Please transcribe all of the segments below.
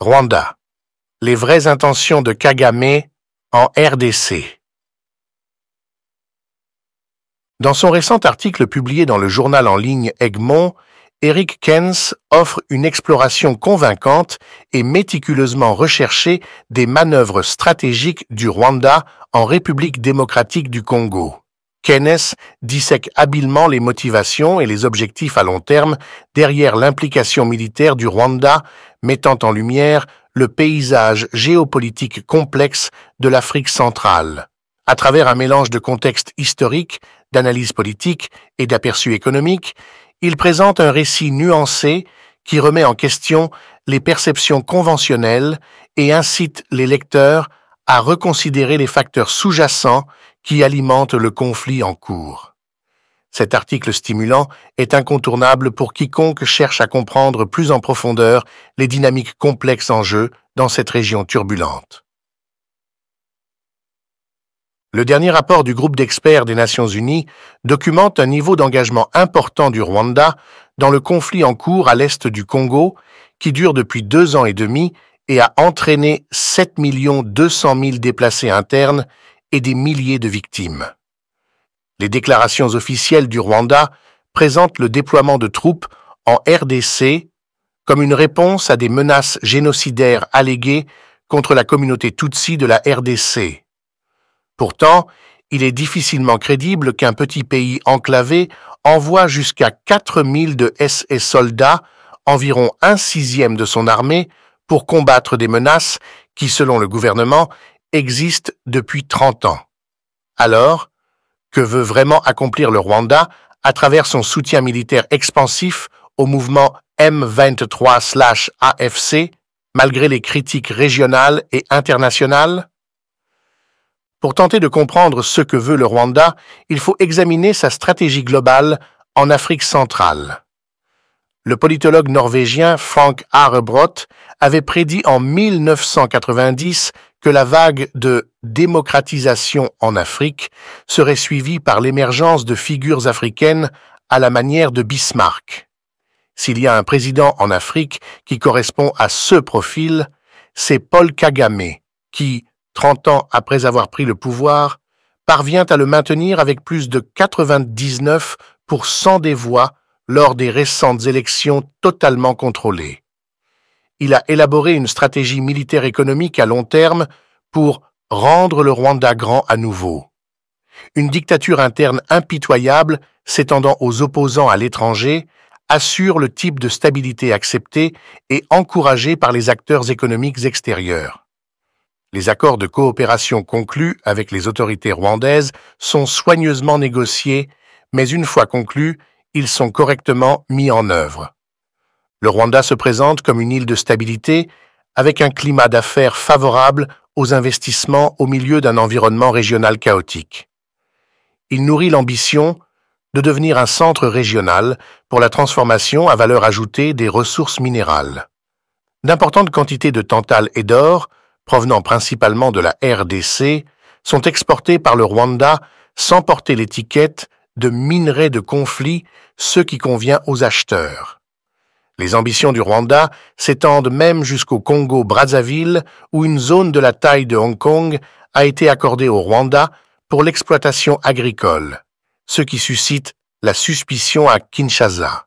Rwanda. Les vraies intentions de Kagame en RDC. Dans son récent article publié dans le journal en ligne Egmont, Eric Kens offre une exploration convaincante et méticuleusement recherchée des manœuvres stratégiques du Rwanda en République démocratique du Congo. Keynes dissèque habilement les motivations et les objectifs à long terme derrière l'implication militaire du Rwanda, mettant en lumière le paysage géopolitique complexe de l'Afrique centrale. À travers un mélange de contexte historique, d'analyse politique et d'aperçus économiques, il présente un récit nuancé qui remet en question les perceptions conventionnelles et incite les lecteurs à reconsidérer les facteurs sous-jacents qui alimente le conflit en cours. Cet article stimulant est incontournable pour quiconque cherche à comprendre plus en profondeur les dynamiques complexes en jeu dans cette région turbulente. Le dernier rapport du groupe d'experts des Nations Unies documente un niveau d'engagement important du Rwanda dans le conflit en cours à l'est du Congo, qui dure depuis deux ans et demi et a entraîné 7 200 000 déplacés internes et des milliers de victimes. Les déclarations officielles du Rwanda présentent le déploiement de troupes en RDC comme une réponse à des menaces génocidaires alléguées contre la communauté Tutsi de la RDC. Pourtant, il est difficilement crédible qu'un petit pays enclavé envoie jusqu'à 4000 de SS soldats, environ un sixième de son armée, pour combattre des menaces qui, selon le gouvernement, existe depuis 30 ans. Alors, que veut vraiment accomplir le Rwanda à travers son soutien militaire expansif au mouvement M23-AFC, malgré les critiques régionales et internationales? Pour tenter de comprendre ce que veut le Rwanda, il faut examiner sa stratégie globale en Afrique centrale. Le politologue norvégien Frank Arebrot avait prédit en 1990 que la vague de démocratisation en Afrique serait suivie par l'émergence de figures africaines à la manière de Bismarck. S'il y a un président en Afrique qui correspond à ce profil, c'est Paul Kagame, qui, 30 ans après avoir pris le pouvoir, parvient à le maintenir avec plus de 99% des voix lors des récentes élections totalement contrôlées. Il a élaboré une stratégie militaire économique à long terme pour rendre le Rwanda grand à nouveau. Une dictature interne impitoyable s'étendant aux opposants à l'étranger assure le type de stabilité accepté et encouragé par les acteurs économiques extérieurs. Les accords de coopération conclus avec les autorités rwandaises sont soigneusement négociés, mais une fois conclus, ils sont correctement mis en œuvre. Le Rwanda se présente comme une île de stabilité avec un climat d'affaires favorable aux investissements au milieu d'un environnement régional chaotique. Il nourrit l'ambition de devenir un centre régional pour la transformation à valeur ajoutée des ressources minérales. D'importantes quantités de tantale et d'or, provenant principalement de la RDC, sont exportées par le Rwanda sans porter l'étiquette de minerais de conflit, ce qui convient aux acheteurs. Les ambitions du Rwanda s'étendent même jusqu'au Congo-Brazzaville, où une zone de la taille de Hong Kong a été accordée au Rwanda pour l'exploitation agricole, ce qui suscite la suspicion à Kinshasa.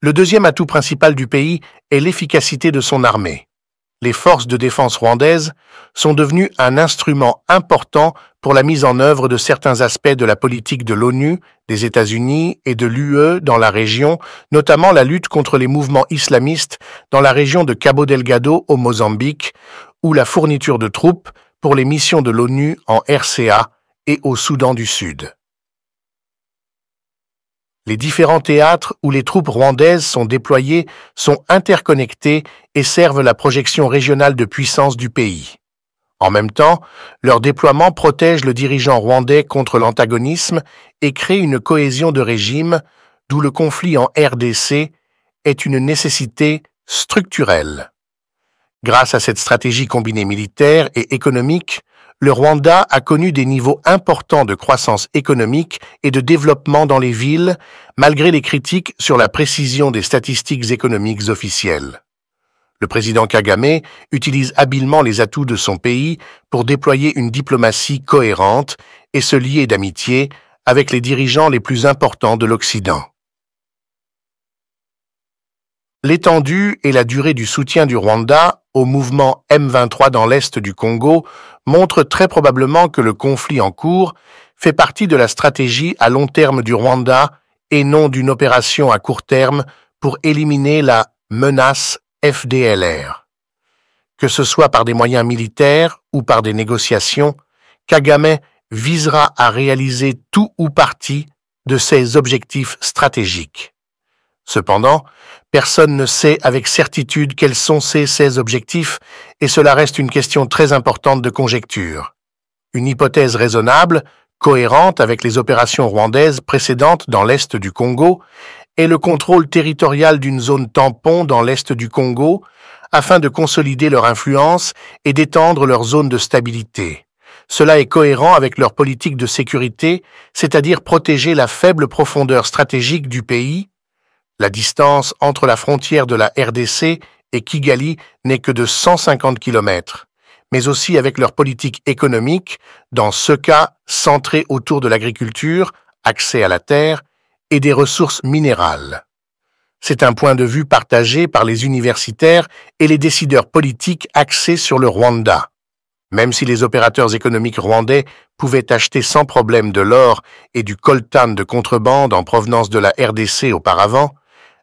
Le deuxième atout principal du pays est l'efficacité de son armée les forces de défense rwandaises sont devenues un instrument important pour la mise en œuvre de certains aspects de la politique de l'ONU, des États-Unis et de l'UE dans la région, notamment la lutte contre les mouvements islamistes dans la région de Cabo Delgado au Mozambique, ou la fourniture de troupes pour les missions de l'ONU en RCA et au Soudan du Sud. Les différents théâtres où les troupes rwandaises sont déployées sont interconnectés et servent la projection régionale de puissance du pays. En même temps, leur déploiement protège le dirigeant rwandais contre l'antagonisme et crée une cohésion de régime, d'où le conflit en RDC est une nécessité structurelle. Grâce à cette stratégie combinée militaire et économique, le Rwanda a connu des niveaux importants de croissance économique et de développement dans les villes, malgré les critiques sur la précision des statistiques économiques officielles. Le président Kagame utilise habilement les atouts de son pays pour déployer une diplomatie cohérente et se lier d'amitié avec les dirigeants les plus importants de l'Occident. L'étendue et la durée du soutien du Rwanda au mouvement M23 dans l'est du Congo montrent très probablement que le conflit en cours fait partie de la stratégie à long terme du Rwanda et non d'une opération à court terme pour éliminer la menace FDLR. Que ce soit par des moyens militaires ou par des négociations, Kagame visera à réaliser tout ou partie de ses objectifs stratégiques. Cependant, personne ne sait avec certitude quels sont ces, ces objectifs et cela reste une question très importante de conjecture. Une hypothèse raisonnable, cohérente avec les opérations rwandaises précédentes dans l'est du Congo, et le contrôle territorial d'une zone tampon dans l'est du Congo afin de consolider leur influence et d'étendre leur zone de stabilité. Cela est cohérent avec leur politique de sécurité, c'est-à-dire protéger la faible profondeur stratégique du pays. La distance entre la frontière de la RDC et Kigali n'est que de 150 km, mais aussi avec leur politique économique, dans ce cas centrée autour de l'agriculture, accès à la terre, et des ressources minérales. C'est un point de vue partagé par les universitaires et les décideurs politiques axés sur le Rwanda. Même si les opérateurs économiques rwandais pouvaient acheter sans problème de l'or et du coltan de contrebande en provenance de la RDC auparavant,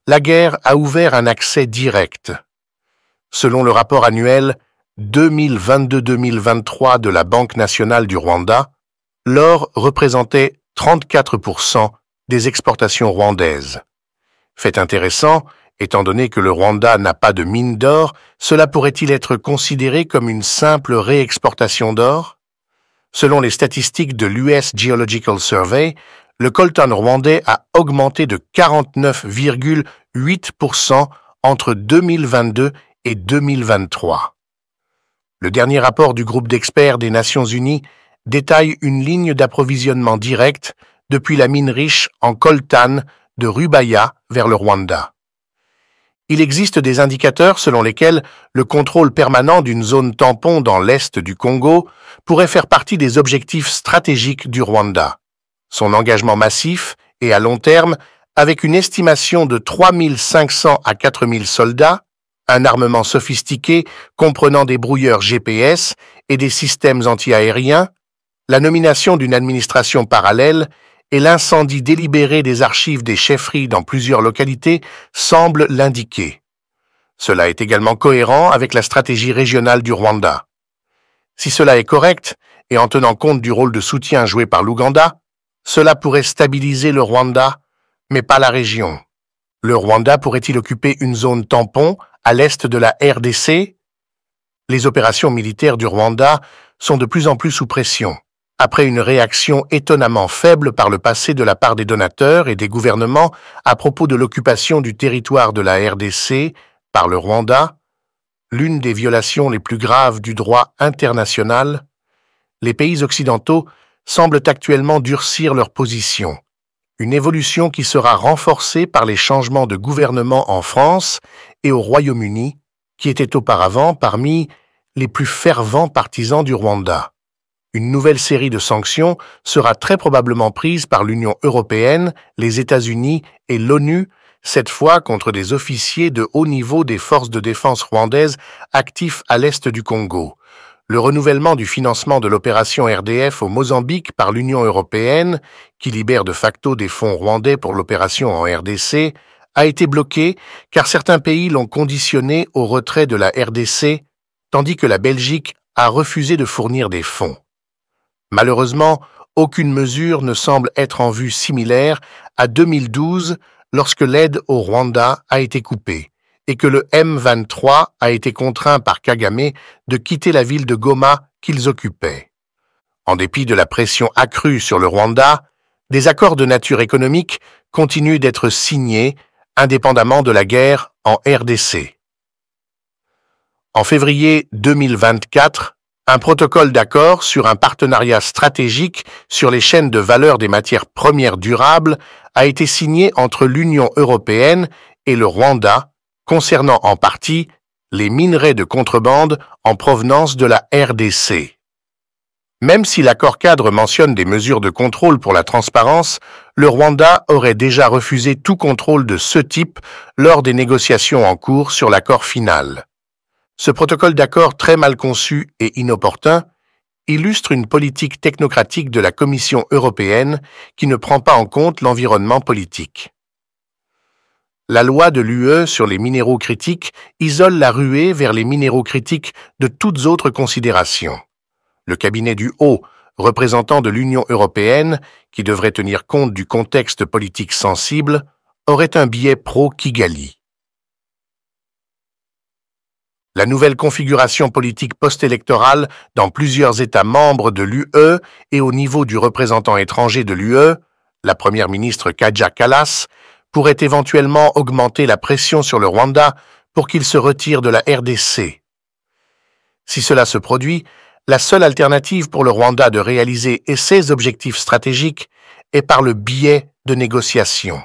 la guerre a ouvert un accès direct. Selon le rapport annuel 2022-2023 de la Banque nationale du Rwanda, l'or représentait 34% des exportations rwandaises. Fait intéressant, étant donné que le Rwanda n'a pas de mine d'or, cela pourrait-il être considéré comme une simple réexportation d'or? Selon les statistiques de l'US Geological Survey, le coltan rwandais a augmenté de 49,8% entre 2022 et 2023. Le dernier rapport du groupe d'experts des Nations Unies détaille une ligne d'approvisionnement direct depuis la mine riche en coltan de Rubaya vers le Rwanda. Il existe des indicateurs selon lesquels le contrôle permanent d'une zone tampon dans l'est du Congo pourrait faire partie des objectifs stratégiques du Rwanda. Son engagement massif et à long terme, avec une estimation de 3500 à 4000 soldats, un armement sophistiqué comprenant des brouilleurs GPS et des systèmes antiaériens, la nomination d'une administration parallèle et l'incendie délibéré des archives des chefferies dans plusieurs localités semble l'indiquer. Cela est également cohérent avec la stratégie régionale du Rwanda. Si cela est correct, et en tenant compte du rôle de soutien joué par l'Ouganda, cela pourrait stabiliser le Rwanda, mais pas la région. Le Rwanda pourrait-il occuper une zone tampon à l'est de la RDC Les opérations militaires du Rwanda sont de plus en plus sous pression. Après une réaction étonnamment faible par le passé de la part des donateurs et des gouvernements à propos de l'occupation du territoire de la RDC par le Rwanda, l'une des violations les plus graves du droit international, les pays occidentaux semblent actuellement durcir leur position, une évolution qui sera renforcée par les changements de gouvernement en France et au Royaume-Uni, qui étaient auparavant parmi les plus fervents partisans du Rwanda. Une nouvelle série de sanctions sera très probablement prise par l'Union européenne, les États-Unis et l'ONU, cette fois contre des officiers de haut niveau des forces de défense rwandaises actifs à l'est du Congo. Le renouvellement du financement de l'opération RDF au Mozambique par l'Union européenne, qui libère de facto des fonds rwandais pour l'opération en RDC, a été bloqué car certains pays l'ont conditionné au retrait de la RDC, tandis que la Belgique a refusé de fournir des fonds. Malheureusement, aucune mesure ne semble être en vue similaire à 2012 lorsque l'aide au Rwanda a été coupée et que le M23 a été contraint par Kagame de quitter la ville de Goma qu'ils occupaient. En dépit de la pression accrue sur le Rwanda, des accords de nature économique continuent d'être signés indépendamment de la guerre en RDC. En février 2024, un protocole d'accord sur un partenariat stratégique sur les chaînes de valeur des matières premières durables a été signé entre l'Union européenne et le Rwanda concernant en partie les minerais de contrebande en provenance de la RDC. Même si l'accord cadre mentionne des mesures de contrôle pour la transparence, le Rwanda aurait déjà refusé tout contrôle de ce type lors des négociations en cours sur l'accord final. Ce protocole d'accord très mal conçu et inopportun illustre une politique technocratique de la Commission européenne qui ne prend pas en compte l'environnement politique. La loi de l'UE sur les minéraux critiques isole la ruée vers les minéraux critiques de toutes autres considérations. Le cabinet du haut, représentant de l'Union européenne, qui devrait tenir compte du contexte politique sensible, aurait un biais pro-Kigali. La nouvelle configuration politique post-électorale dans plusieurs États membres de l'UE et au niveau du représentant étranger de l'UE, la première ministre Kaja Kallas, pourrait éventuellement augmenter la pression sur le Rwanda pour qu'il se retire de la RDC. Si cela se produit, la seule alternative pour le Rwanda de réaliser ses objectifs stratégiques est par le biais de négociations.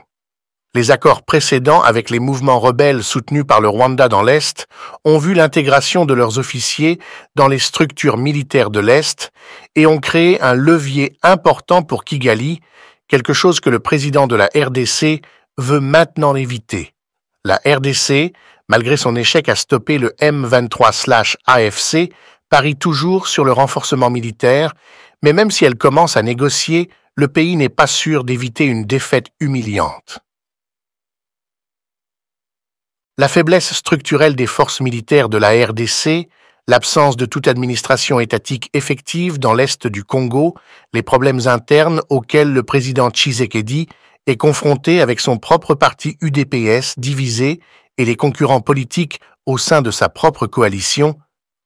Les accords précédents avec les mouvements rebelles soutenus par le Rwanda dans l'Est ont vu l'intégration de leurs officiers dans les structures militaires de l'Est et ont créé un levier important pour Kigali, quelque chose que le président de la RDC veut maintenant l'éviter. La RDC, malgré son échec à stopper le M23-AFC, parie toujours sur le renforcement militaire, mais même si elle commence à négocier, le pays n'est pas sûr d'éviter une défaite humiliante. La faiblesse structurelle des forces militaires de la RDC, l'absence de toute administration étatique effective dans l'est du Congo, les problèmes internes auxquels le président Tshisekedi est confronté avec son propre parti UDPS divisé et les concurrents politiques au sein de sa propre coalition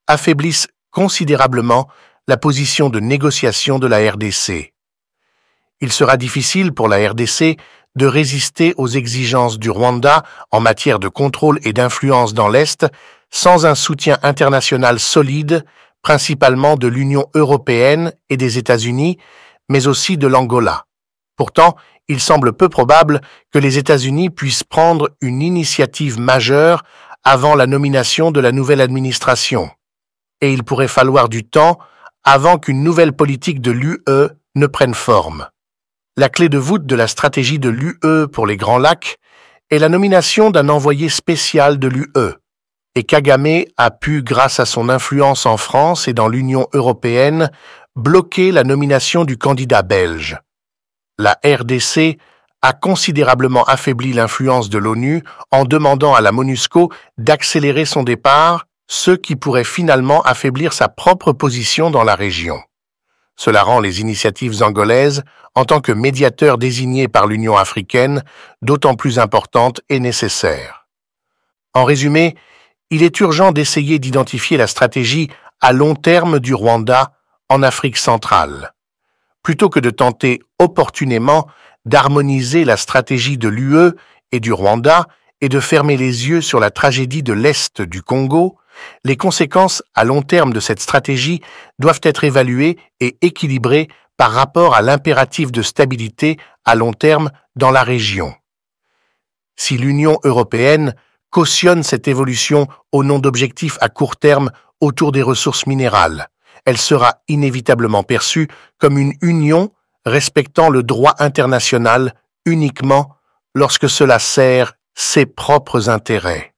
affaiblissent considérablement la position de négociation de la RDC. Il sera difficile pour la RDC de résister aux exigences du Rwanda en matière de contrôle et d'influence dans l'Est sans un soutien international solide, principalement de l'Union européenne et des États-Unis, mais aussi de l'Angola. Pourtant, il semble peu probable que les États-Unis puissent prendre une initiative majeure avant la nomination de la nouvelle administration. Et il pourrait falloir du temps avant qu'une nouvelle politique de l'UE ne prenne forme. La clé de voûte de la stratégie de l'UE pour les Grands Lacs est la nomination d'un envoyé spécial de l'UE. Et Kagame a pu, grâce à son influence en France et dans l'Union européenne, bloquer la nomination du candidat belge la RDC a considérablement affaibli l'influence de l'ONU en demandant à la MONUSCO d'accélérer son départ, ce qui pourrait finalement affaiblir sa propre position dans la région. Cela rend les initiatives angolaises, en tant que médiateurs désignés par l'Union africaine, d'autant plus importantes et nécessaires. En résumé, il est urgent d'essayer d'identifier la stratégie à long terme du Rwanda en Afrique centrale plutôt que de tenter opportunément d'harmoniser la stratégie de l'UE et du Rwanda et de fermer les yeux sur la tragédie de l'Est du Congo, les conséquences à long terme de cette stratégie doivent être évaluées et équilibrées par rapport à l'impératif de stabilité à long terme dans la région. Si l'Union européenne cautionne cette évolution au nom d'objectifs à court terme autour des ressources minérales, elle sera inévitablement perçue comme une union respectant le droit international uniquement lorsque cela sert ses propres intérêts.